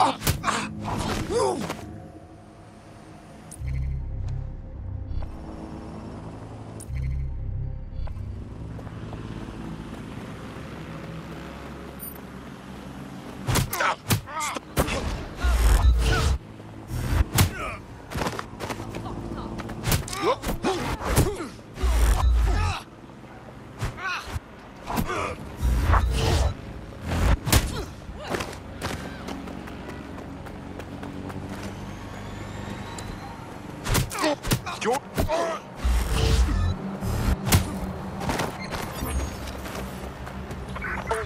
Ugh! All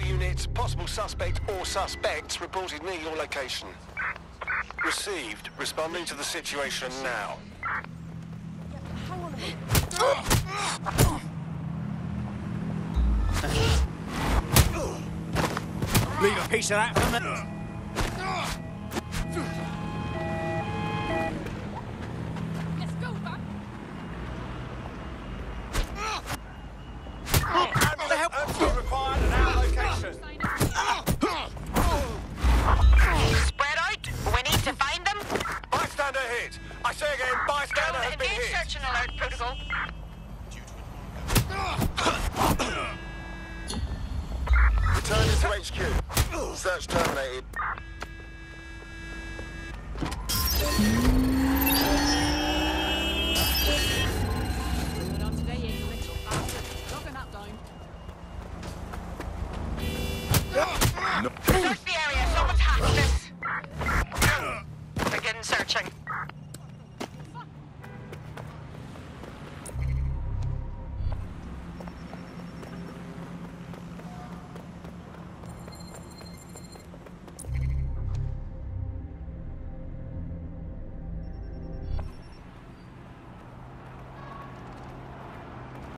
units, possible suspect or suspects reported near your location. Received. Responding to the situation now. Leave a piece of that for me. Say again, bystander has been hit. search and alert protocol. Returning to HQ. Search terminated. Good